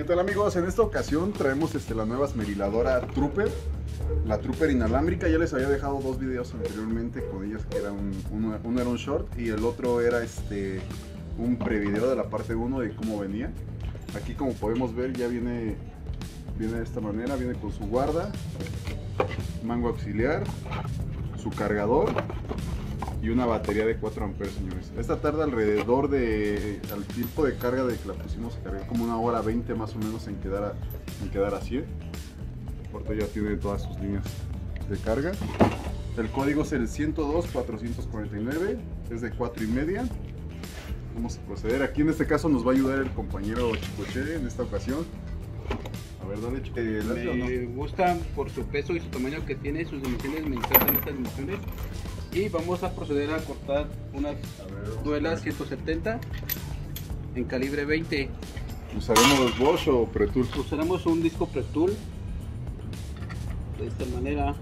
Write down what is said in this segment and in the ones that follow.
¿Qué tal amigos? En esta ocasión traemos este, la nueva esmeriladora Trooper, la Trooper inalámbrica. Ya les había dejado dos videos anteriormente con ellas, que era un, era un short y el otro era este, un prevideo de la parte 1 de cómo venía. Aquí como podemos ver ya viene, viene de esta manera, viene con su guarda, mango auxiliar, su cargador y una batería de 4 amperes, señores. Esta tarda alrededor de, al tiempo de carga de que la pusimos a cargar, como una hora 20 más o menos en quedar a, en quedar a 100. Porque ya tiene todas sus líneas de carga. El código es el 102-449, es de 4 y media. Vamos a proceder. Aquí en este caso nos va a ayudar el compañero Chicoche en esta ocasión. A ver, dale, Chico. ¿dale o no? Me gusta por su peso y su tamaño que tiene, sus dimensiones, me encantan estas dimensiones. Y vamos a proceder a cortar unas duelas 170 en calibre 20. ¿Usaremos Bosch o Pre Tool? Usaremos un disco Pro Tool de esta manera.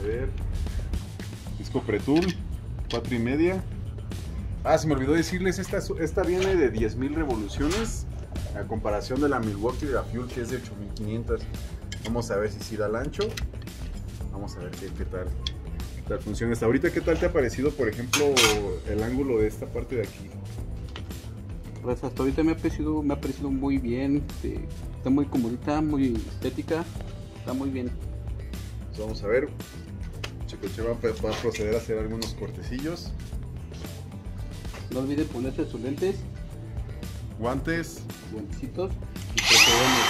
A ver. Disco Pre Tool, 4 y media. Ah, se me olvidó decirles, esta, esta viene de 10.000 revoluciones a comparación de la Milwaukee de la Fuel que es de 8.500. Vamos a ver si sí da el ancho. Vamos a ver qué, qué tal, tal funciona esta. Ahorita, ¿qué tal te ha parecido, por ejemplo, el ángulo de esta parte de aquí? Pues hasta ahorita me ha parecido, me ha parecido muy bien. este, Está muy comodita, muy estética. Está muy bien. Pues vamos a ver. Chicoche va, a- va a proceder a hacer algunos cortecillos. No olviden ponerse sus lentes, Guantes. guantecitos y procedemos.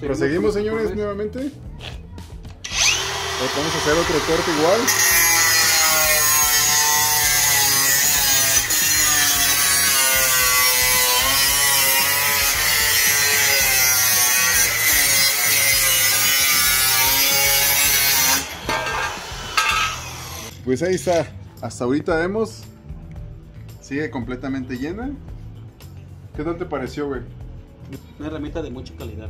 Proseguimos, señores, nuevamente. Vamos a hacer otro corte igual. Pues ahí está. Hasta ahorita vemos. Sigue completamente llena. ¿Qué tal te pareció, güey? Una herramienta de mucha calidad.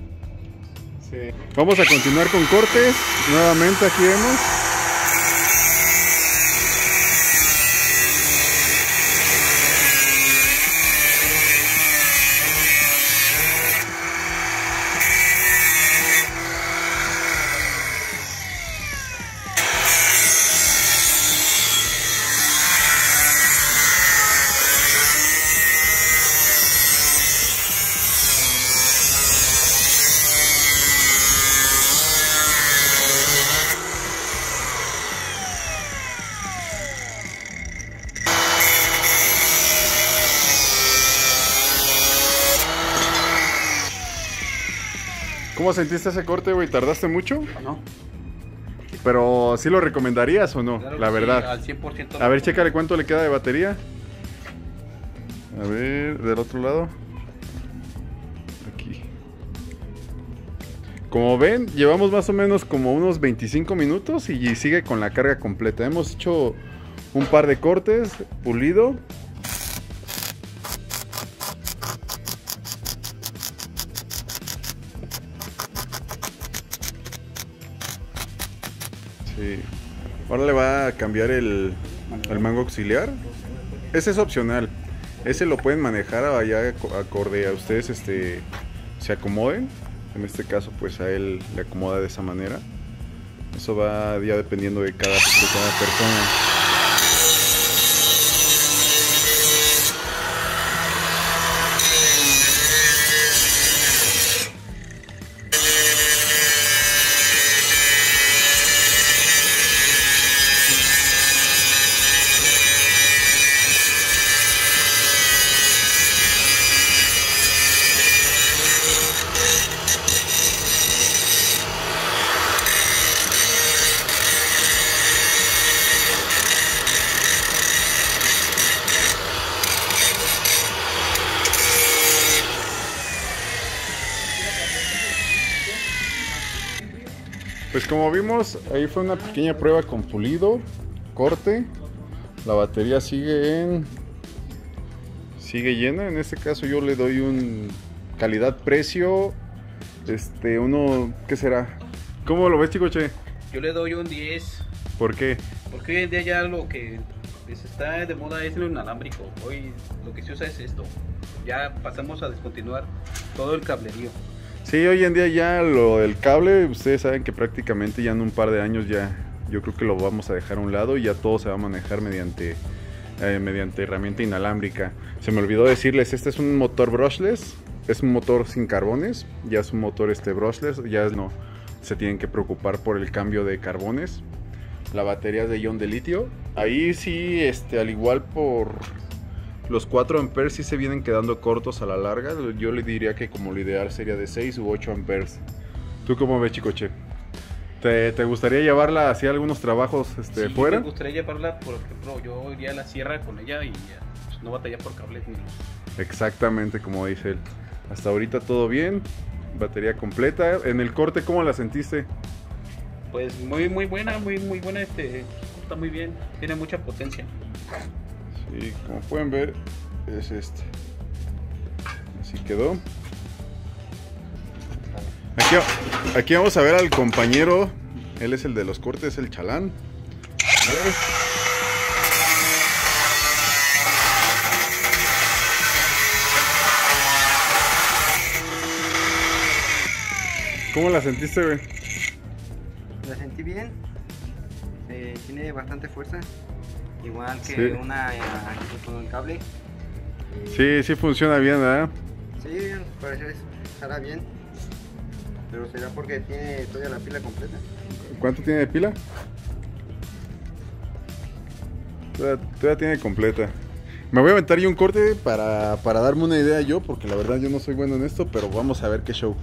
Vamos a continuar con cortes. Nuevamente aquí vemos. ¿Cómo sentiste ese corte, güey? ¿Tardaste mucho? ¿No? Pero ¿sí lo recomendarías o no? Claro La sí, verdad. al 100%. A ver, chécale cuánto le queda de batería. A ver, del otro lado. Aquí. Como ven, llevamos más o menos como unos 25 minutos y sigue con la carga completa. Hemos hecho un par de cortes, pulido. Sí. Ahora le va a cambiar el, el mango auxiliar. Ese es opcional. Ese lo pueden manejar allá aco- acorde a ustedes este, se acomoden. En este caso, pues a él le acomoda de esa manera. Eso va ya dependiendo de cada, de cada persona. Pues como vimos, ahí fue una pequeña prueba con pulido, corte. La batería sigue en sigue llena. En este caso yo le doy un calidad-precio. Este, uno, ¿qué será? ¿Cómo lo ves, chico Che? Yo le doy un 10. ¿Por qué? Porque hoy en día ya lo que pues, está de moda es lo inalámbrico. Hoy lo que se usa es esto. Ya pasamos a descontinuar todo el cablerío. Sí, hoy en día ya lo del cable, ustedes saben que prácticamente ya en un par de años ya yo creo que lo vamos a dejar a un lado y ya todo se va a manejar mediante eh, mediante herramienta inalámbrica. Se me olvidó decirles, este es un motor brushless, es un motor sin carbones, ya es un motor este brushless, ya no se tienen que preocupar por el cambio de carbones. La batería es de ion de litio. Ahí sí, este, al igual por los 4 amperes sí se vienen quedando cortos a la larga. Yo le diría que como lo ideal sería de 6 u 8 amperes. ¿Tú cómo ves, Chicoche? ¿Te, ¿Te, gustaría llevarla hacia algunos trabajos este, sí, fuera? Me gustaría llevarla, por ejemplo, yo iría a la sierra con ella y pues, no batallar por cables ni Exactamente como dice él. Hasta ahorita todo bien, batería completa. En el corte, ¿cómo la sentiste? Pues muy muy buena, muy muy buena, este, está muy bien, tiene mucha potencia. Sí, como pueden ver, es este. Así quedó. Aquí, aquí, vamos a ver al compañero. Él es el de los cortes, el chalán. ¿Cómo la sentiste, güey? La sentí bien. Eh, tiene bastante fuerza. Igual que Sí. una eh, con el cable. Sí, sí funciona bien, ¿verdad? Sí, parece estará bien. Pero será porque tiene todavía la pila completa. ¿Cuánto tiene de pila? Todavía, todavía tiene completa. Me voy a aventar yo un corte para, para darme una idea yo, porque la verdad yo no soy bueno en esto, pero vamos a ver qué show.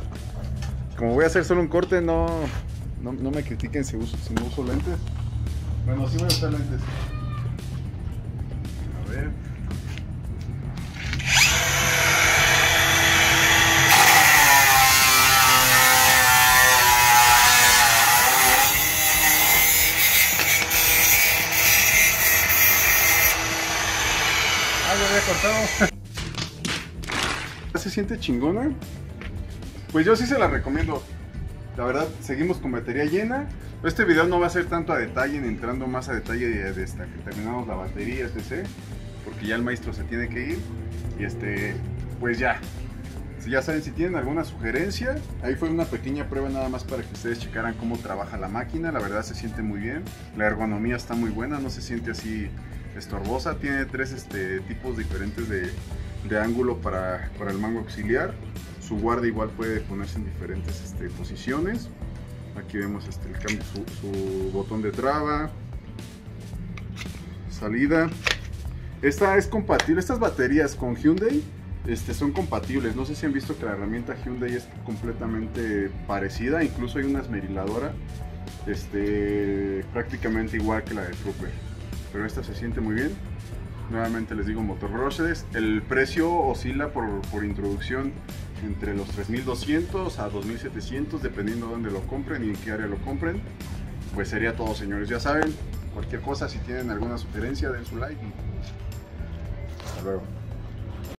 Como voy a hacer solo un corte, no, no, no me critiquen si, uso, si no uso lentes. Bueno, sí voy a usar lentes. Ah, ya había cortado. ¿Se siente chingona? Pues yo sí se la recomiendo. La verdad, seguimos con batería llena. Este video no va a ser tanto a detalle, entrando más a detalle de, de hasta que terminamos la batería, etc. Porque ya el maestro se tiene que ir. Y este, pues ya. Si ya saben, si tienen alguna sugerencia, ahí fue una pequeña prueba nada más para que ustedes checaran cómo trabaja la máquina. La verdad se siente muy bien. La ergonomía está muy buena, no se siente así estorbosa. Tiene tres este, tipos diferentes de, de ángulo para, para el mango auxiliar. Su guarda igual puede ponerse en diferentes este, posiciones. Aquí vemos este, el cambio, su, su botón de traba, salida. Esta es compatible, estas baterías con Hyundai este, son compatibles. No sé si han visto que la herramienta Hyundai es completamente parecida. Incluso hay una esmeriladora este, prácticamente igual que la de Trooper. Pero esta se siente muy bien. Nuevamente les digo motor brushless. El precio oscila por, por introducción entre los 3200 a 2700 dependiendo de dónde lo compren y en qué área lo compren. Pues sería todo señores. Ya saben, cualquier cosa si tienen alguna sugerencia den su like. Y Hasta luego.